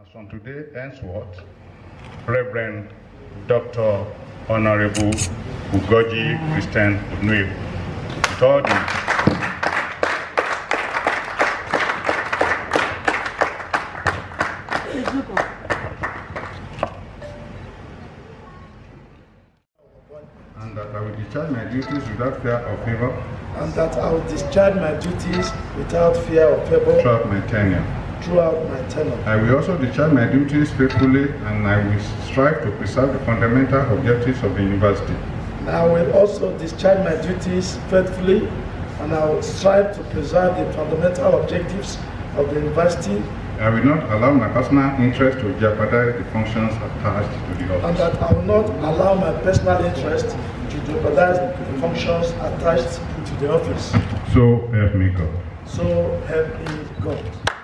As from today henceforth, Reverend Dr. Honorable Ugorji Christian Onuebu, with all and that I will discharge my duties without fear or favor and that I will discharge my duties without fear or favor throughout my tenure. Throughout my tenure. I will also discharge my duties faithfully and I will strive to preserve the fundamental objectives of the university. And I will also discharge my duties faithfully and I will strive to preserve the fundamental objectives of the university I will not allow my personal interest to jeopardize the functions attached to the office. and that I will not allow my personal interest to jeopardize the functions attached to the office. So help me God. So help me God.